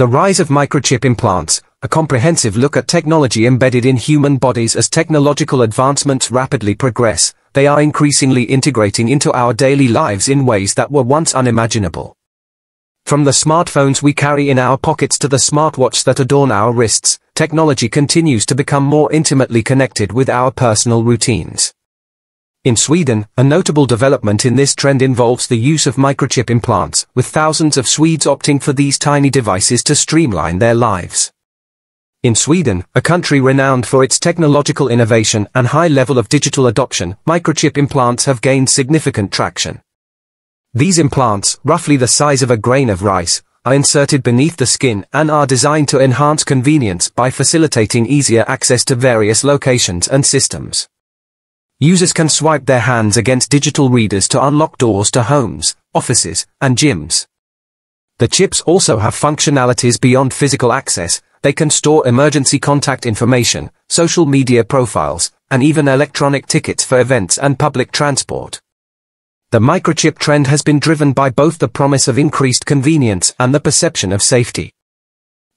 The rise of microchip implants, a comprehensive look at technology embedded in human bodies as technological advancements rapidly progress, they are increasingly integrating into our daily lives in ways that were once unimaginable. From the smartphones we carry in our pockets to the smartwatch that adorn our wrists, technology continues to become more intimately connected with our personal routines. In Sweden, a notable development in this trend involves the use of microchip implants, with thousands of Swedes opting for these tiny devices to streamline their lives. In Sweden, a country renowned for its technological innovation and high level of digital adoption, microchip implants have gained significant traction. These implants, roughly the size of a grain of rice, are inserted beneath the skin and are designed to enhance convenience by facilitating easier access to various locations and systems. Users can swipe their hands against digital readers to unlock doors to homes, offices, and gyms. The chips also have functionalities beyond physical access, they can store emergency contact information, social media profiles, and even electronic tickets for events and public transport. The microchip trend has been driven by both the promise of increased convenience and the perception of safety.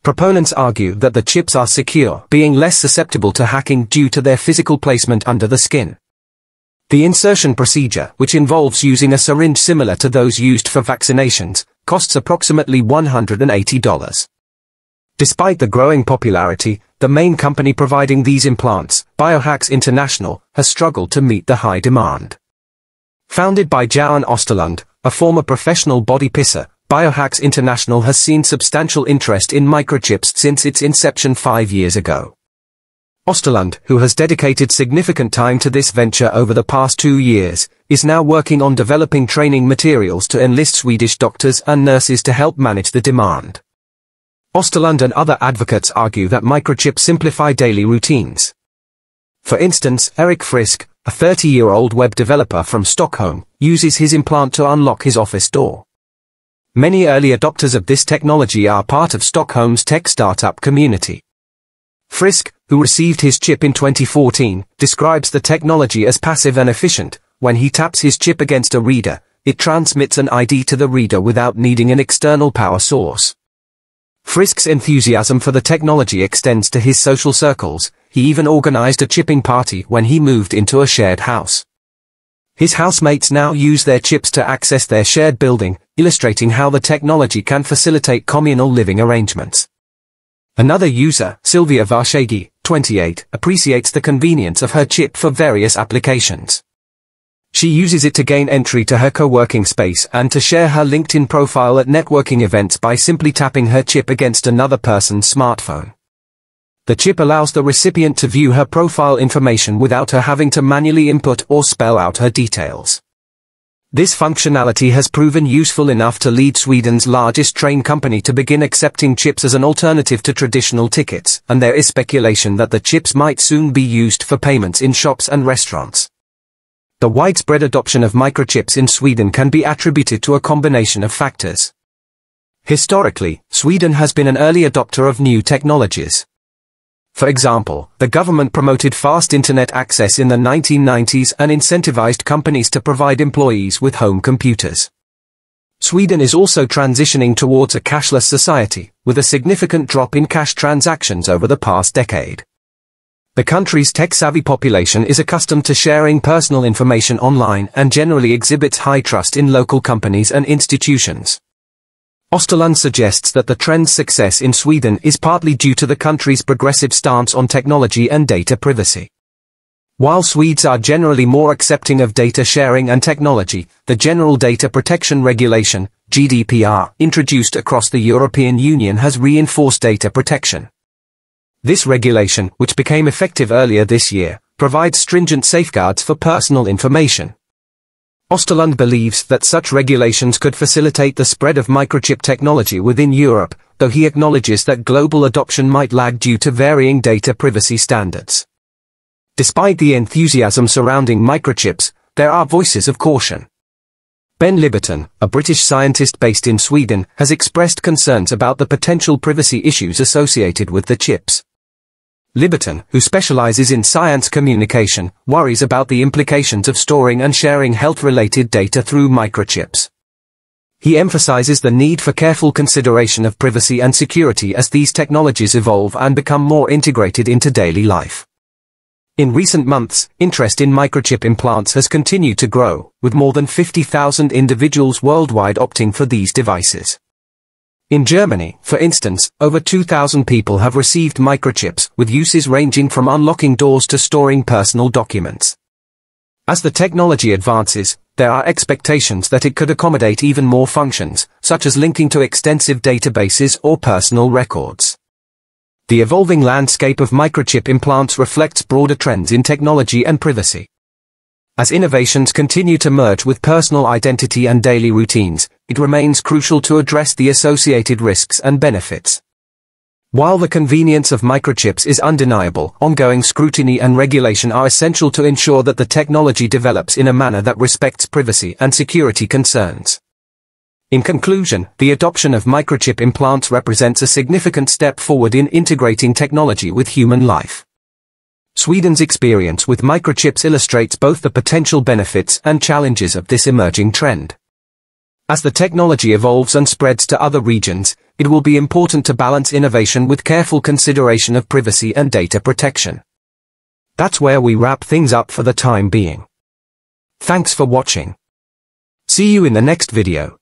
Proponents argue that the chips are secure, being less susceptible to hacking due to their physical placement under the skin. The insertion procedure, which involves using a syringe similar to those used for vaccinations, costs approximately $180. Despite the growing popularity, the main company providing these implants, Biohax International, has struggled to meet the high demand. Founded by Johan Osterlund, a former professional body piercer, Biohax International has seen substantial interest in microchips since its inception five years ago. Osterlund, who has dedicated significant time to this venture over the past two years, is now working on developing training materials to enlist Swedish doctors and nurses to help manage the demand. Osterlund and other advocates argue that microchips simplify daily routines. For instance, Eric Frisk, a 30-year-old web developer from Stockholm, uses his implant to unlock his office door. Many early adopters of this technology are part of Stockholm's tech startup community. Frisk, who received his chip in 2014, describes the technology as passive and efficient. When he taps his chip against a reader, it transmits an ID to the reader without needing an external power source. Frisk's enthusiasm for the technology extends to his social circles, he even organized a chipping party when he moved into a shared house. His housemates now use their chips to access their shared building, illustrating how the technology can facilitate communal living arrangements. Another user, Sylvia Varshegi, 28, appreciates the convenience of her chip for various applications. She uses it to gain entry to her co-working space and to share her LinkedIn profile at networking events by simply tapping her chip against another person's smartphone. The chip allows the recipient to view her profile information without her having to manually input or spell out her details. This functionality has proven useful enough to lead Sweden's largest train company to begin accepting chips as an alternative to traditional tickets, and there is speculation that the chips might soon be used for payments in shops and restaurants. The widespread adoption of microchips in Sweden can be attributed to a combination of factors. Historically, Sweden has been an early adopter of new technologies. For example, the government promoted fast internet access in the 1990s and incentivized companies to provide employees with home computers. Sweden is also transitioning towards a cashless society, with a significant drop in cash transactions over the past decade. The country's tech-savvy population is accustomed to sharing personal information online and generally exhibits high trust in local companies and institutions. Osterlund suggests that the trend's success in Sweden is partly due to the country's progressive stance on technology and data privacy. While Swedes are generally more accepting of data sharing and technology, the General Data Protection Regulation, GDPR, introduced across the European Union has reinforced data protection. This regulation, which became effective earlier this year, provides stringent safeguards for personal information. Osterlund believes that such regulations could facilitate the spread of microchip technology within Europe, though he acknowledges that global adoption might lag due to varying data privacy standards. Despite the enthusiasm surrounding microchips, there are voices of caution. Ben Libberton, a British scientist based in Sweden, has expressed concerns about the potential privacy issues associated with the chips. Libberton, who specializes in science communication, worries about the implications of storing and sharing health-related data through microchips. He emphasizes the need for careful consideration of privacy and security as these technologies evolve and become more integrated into daily life. In recent months, interest in microchip implants has continued to grow, with more than 50,000 individuals worldwide opting for these devices. In Germany, for instance, over 2,000 people have received microchips, with uses ranging from unlocking doors to storing personal documents. As the technology advances, there are expectations that it could accommodate even more functions, such as linking to extensive databases or personal records. The evolving landscape of microchip implants reflects broader trends in technology and privacy. As innovations continue to merge with personal identity and daily routines, it remains crucial to address the associated risks and benefits. While the convenience of microchips is undeniable, ongoing scrutiny and regulation are essential to ensure that the technology develops in a manner that respects privacy and security concerns. In conclusion, the adoption of microchip implants represents a significant step forward in integrating technology with human life. Sweden's experience with microchips illustrates both the potential benefits and challenges of this emerging trend. As the technology evolves and spreads to other regions, it will be important to balance innovation with careful consideration of privacy and data protection. That's where we wrap things up for the time being. Thanks for watching. See you in the next video.